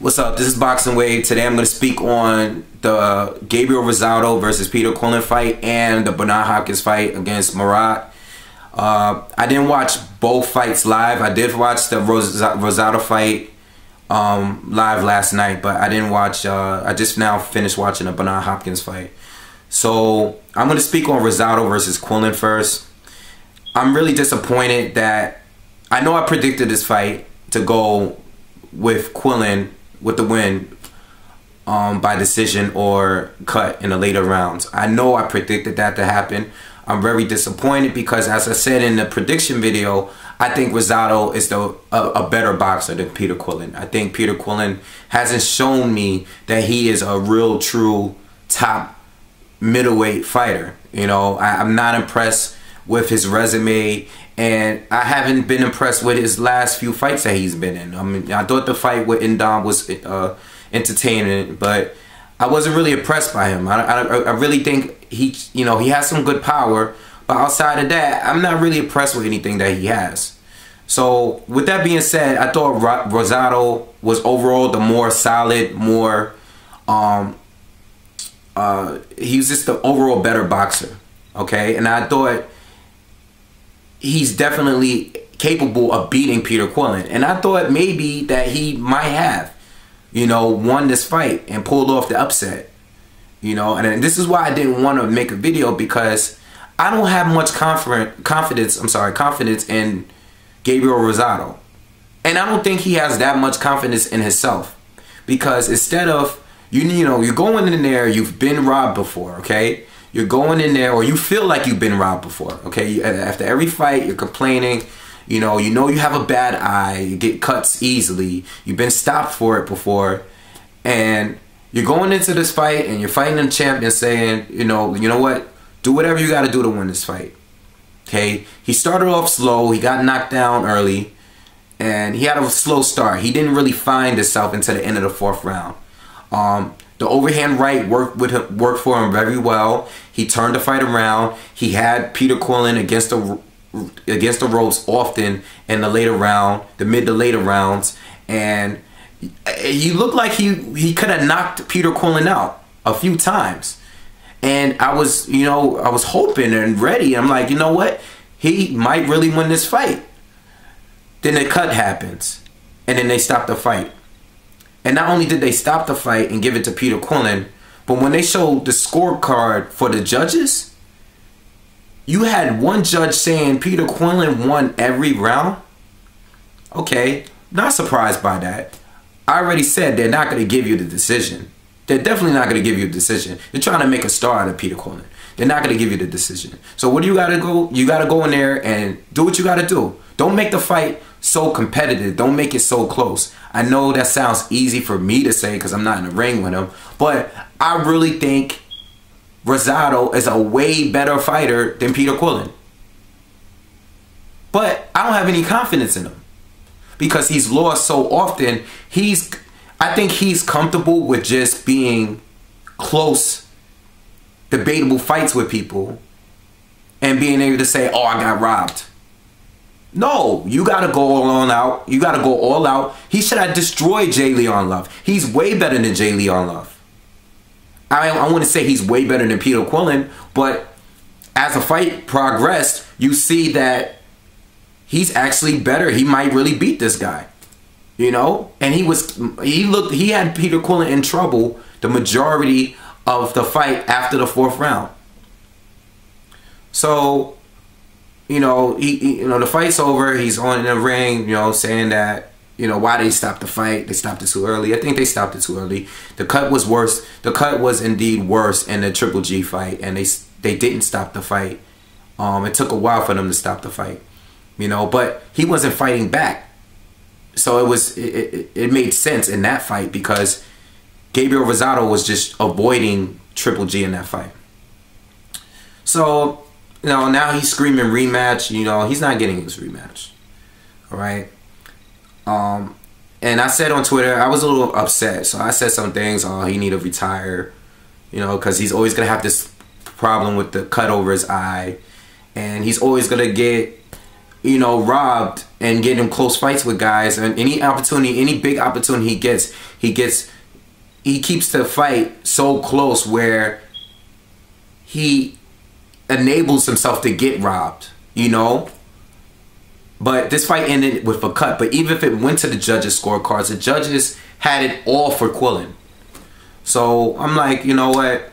What's up? This is Boxing Wave. Today I'm going to speak on the Gabriel Rosado versus Peter Quillin fight and the Bernard Hopkins fight against Murat. Uh, I didn't watch both fights live. I did watch the Ros Rosado fight um, live last night, but I didn't watch. Uh, I just now finished watching the Bernard Hopkins fight. So I'm going to speak on Rosado versus Quillin first. I'm really disappointed that I know I predicted this fight to go with Quillin with the win um, by decision or cut in the later rounds. I know I predicted that to happen. I'm very disappointed because, as I said in the prediction video, I think Rosado is the a, a, better boxer than Peter Quillin. I think Peter Quillin hasn't shown me that he is a real, true top middleweight fighter. You know, I, I'm not impressed with his resume and I haven't been impressed with his last few fights that he's been in. I mean, I thought the fight with N'Dam was uh, entertaining, but I wasn't really impressed by him. I, I, I really think he, you know, he has some good power, but outside of that, I'm not really impressed with anything that he has. So with that being said, I thought Rosado was overall the more solid, more, um, uh, he was just the overall better boxer. Okay, and I thought he's definitely capable of beating Peter Quillin. And I thought maybe that he might have, you know, won this fight and pulled off the upset. You know, and this is why I didn't want to make a video because I don't have much confidence, I'm sorry, confidence in Gabriel Rosado. And I don't think he has that much confidence in himself. Because instead of, you, you know, you're going in there, you've been robbed before, okay? You're going in there, or you feel like you've been robbed before. Okay, after every fight, you're complaining. You know, you know you have a bad eye. You get cuts easily. You've been stopped for it before, and you're going into this fight and you're fighting a champion, saying, you know, you know what? Do whatever you got to do to win this fight. Okay, he started off slow. He got knocked down early, and he had a slow start. He didn't really find himself until the end of the fourth round. Um, the overhand right worked with him, worked for him very well. He turned the fight around. He had Peter Quillin against the against the ropes often in the later round, the mid to later rounds, and he looked like he he could have knocked Peter Quillin out a few times. And I was, you know, I was hoping and ready. I'm like, you know what? He might really win this fight. Then the cut happens, and then they stop the fight. And not only did they stop the fight and give it to Peter Quillin, but when they showed the scorecard for the judges, you had one judge saying Peter Quillin won every round. Okay, not surprised by that. I already said they're not going to give you the decision. They're definitely not going to give you a decision. They're trying to make a star out of Peter Quillin. They're not going to give you the decision. So what do you got to go? You got to go in there and do what you got to do. Don't make the fight so competitive. Don't make it so close. I know that sounds easy for me to say because I'm not in the ring with him, but I really think Rosado is a way better fighter than Peter Quillin. But I don't have any confidence in him because he's lost so often. He's, I think he's comfortable with just being close, debatable fights with people and being able to say, oh, I got robbed. No, you gotta go all on out. You gotta go all out. He said I destroyed J'Leon Love. He's way better than J'Leon Love. I, I want to say he's way better than Peter Quillin, but as the fight progressed, you see that he's actually better. He might really beat this guy. You know? And he was he looked he had Peter Quillin in trouble the majority of the fight after the fourth round. So you know, he, he, you know, the fight's over. He's on in the ring, you know, saying that, you know, why they stopped the fight. They stopped it too early. I think they stopped it too early. The cut was worse. The cut was indeed worse in the Triple G fight, and they they didn't stop the fight. Um, it took a while for them to stop the fight, you know, but he wasn't fighting back. So it was it, it, it made sense in that fight because Gabriel Rosado was just avoiding Triple G in that fight. So you know, now he's screaming rematch. You know, he's not getting his rematch. All right. Um, and I said on Twitter, I was a little upset. So I said some things. Oh, he need to retire. You know, because he's always gonna have this problem with the cut over his eye, and he's always gonna get you know, robbed and get in close fights with guys. And any opportunity, any big opportunity he gets, he gets, he keeps the fight so close where he enables himself to get robbed. You know. But this fight ended with a cut. But even if it went to the judges' scorecards, the judges had it all for Quillin. So I'm like, you know what?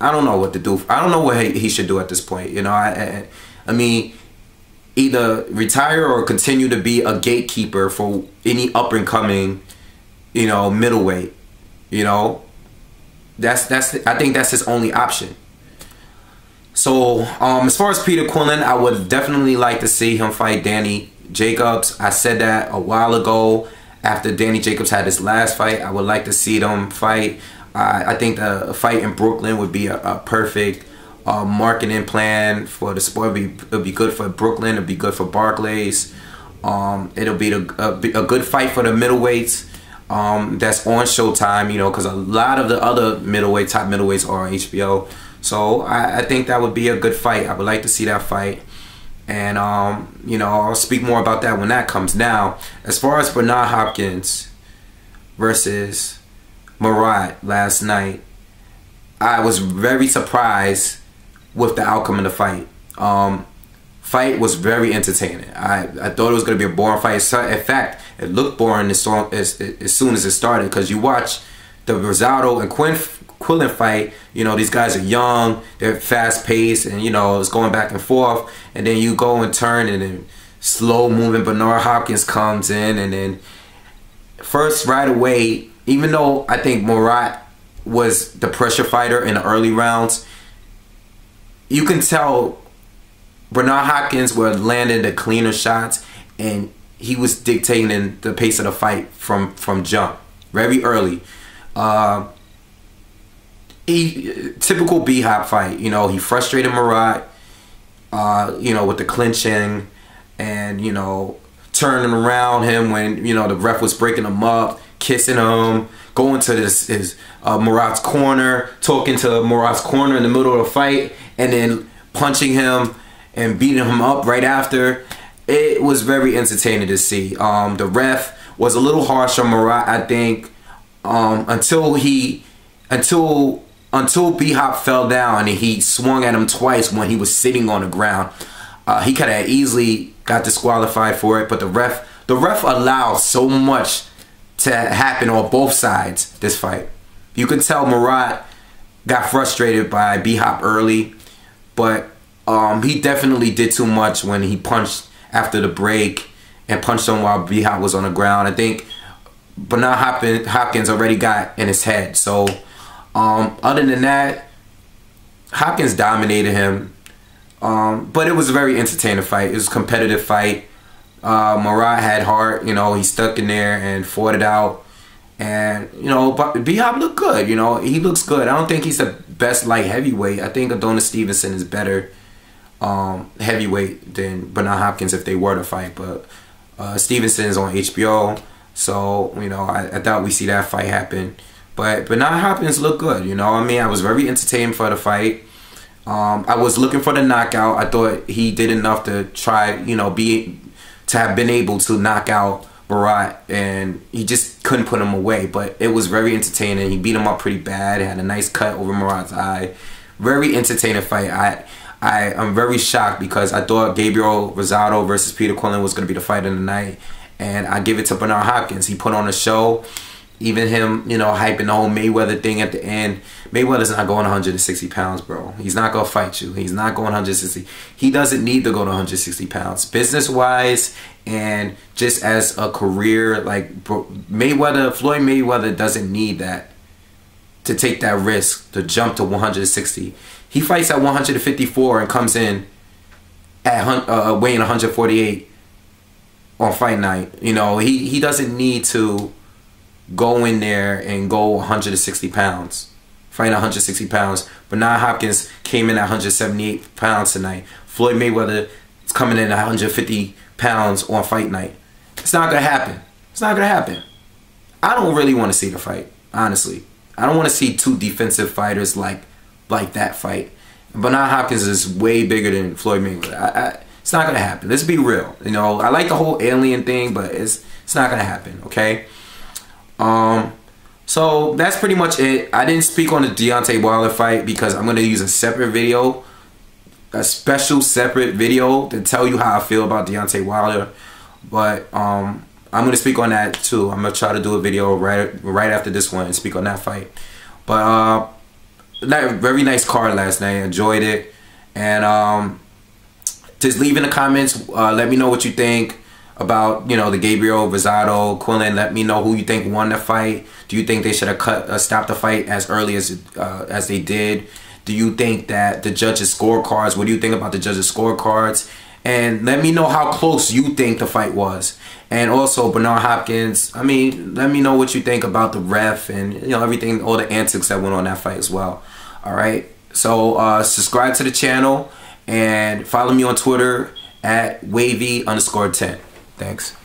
I don't know what to do. I don't know what he should do at this point. You know, I, I, I mean, either retire or continue to be a gatekeeper for any up and coming, you know, middleweight. You know, that's that's I think that's his only option. So um, as far as Peter Quillin, I would definitely like to see him fight Danny Jacobs. I said that a while ago after Danny Jacobs had his last fight. I would like to see them fight. I think the fight in Brooklyn would be a, a perfect uh, marketing plan for the sport. It'd be, be good for Brooklyn. It'd be good for Barclays. Um, it'll be a, a, a, good fight for the middleweights. Um, that's on Showtime, you know, because a lot of the other middleweight, top middleweights are on HBO. So I, I, think that would be a good fight. I would like to see that fight. And, um, you know, I'll speak more about that when that comes. Now, as far as Bernard Hopkins versus Murat last night, I was very surprised with the outcome of the fight. Um, fight was very entertaining. I, I thought it was going to be a boring fight. In fact, it looked boring as, as, as soon as it started because you watch the Rosado and Quinn Quillin fight, you know, these guys are young, they're fast paced, and you know, it's going back and forth. And then you go and turn, and then slow moving Bernard Hopkins comes in, and then first right away, even though I think Murat was the pressure fighter in the early rounds, you can tell Bernard Hopkins was landing the cleaner shots, and he was dictating the pace of the fight from from jump very early. Uh, he typical B Hop fight. You know, he frustrated Murat. Uh, you know, with the clinching, and you know, turning around him when you know the ref was breaking him up, kissing him, going to this his uh, Murat's corner, talking to Murat's corner in the middle of the fight, and then punching him and beating him up right after. It was very entertaining to see. Um, the ref was a little harsh on Murat, I think, um, until he until until B Hop fell down and he swung at him twice when he was sitting on the ground. Uh, he could have easily got disqualified for it, but the ref the ref allowed so much to happen on both sides this fight. You could tell Murat got frustrated by B Hop early, but um, he definitely did too much when he punched after the break and punched him while B Hop was on the ground. I think Bernard Hopkins already got in his head, so um, other than that, Hopkins dominated him. Um, but it was a very entertaining fight. It was a competitive fight. Uh, Murat had heart, you know, he stuck in there and fought it out. And, you know, but B-Hop looked good, you know, he looks good. I don't think he's the best light heavyweight. I think Adonis Stevenson is better um, heavyweight than Bernard Hopkins if they were to fight. But uh, Stevenson is on HBO. So, you know, I, I thought we see that fight happen. But Bernard Hopkins looked good, you know. I mean, I was very entertained for the fight. Um, I was looking for the knockout. I thought he did enough to try, you know, be to have been able to knock out Murat, and he just couldn't put him away. But it was very entertaining. He beat him up pretty bad. Had a nice cut over Murat's eye. Very entertaining fight. I I am very shocked because I thought Gabriel Rosado versus Peter Quillin was going to be the fight of the night, and I give it to Bernard Hopkins. He put on a show even him, you know, hyping the whole Mayweather thing at the end. Mayweather's not going 160 pounds, bro. He's not gonna fight you. He's not going 160. He doesn't need to go to 160 pounds, business wise, and just as a career. Like bro, Mayweather, Floyd Mayweather doesn't need that to take that risk to jump to 160. He fights at 154 and comes in at uh, weighing 148 on fight night. You know, he he doesn't need to go in there and go 160 pounds, fight 160 pounds. Bernard Hopkins came in at 178 pounds tonight. Floyd Mayweather is coming in at 150 pounds on fight night. It's not gonna happen. It's not gonna happen. I don't really want to see the fight, honestly. I don't want to see two defensive fighters like like that fight. Bernard Hopkins is way bigger than Floyd Mayweather. I, I, It's not gonna happen. Let's be real. You know, I like the whole alien thing, but it's it's not gonna happen. Okay. Um. So that's pretty much it. I didn't speak on the Deontay Wilder fight because I'm gonna use a separate video, a special separate video to tell you how I feel about Deontay Wilder. But um, I'm gonna speak on that too. I'm gonna try to do a video right right after this one and speak on that fight. But uh, that very nice card last night. Enjoyed it, and um, just leave in the comments. Uh, let me know what you think about you know the Gabriel Rosado Quillin. Let me know who you think won the fight. Do you think they should have cut uh, stopped the fight as early as uh, as they did? Do you think that the judges' scorecards? What do you think about the judges' scorecards? And let me know how close you think the fight was. And also Bernard Hopkins. I mean, let me know what you think about the ref and you know everything, all the antics that went on that fight as well. All right. So uh, subscribe to the channel and follow me on Twitter at wavy underscore ten. Thanks.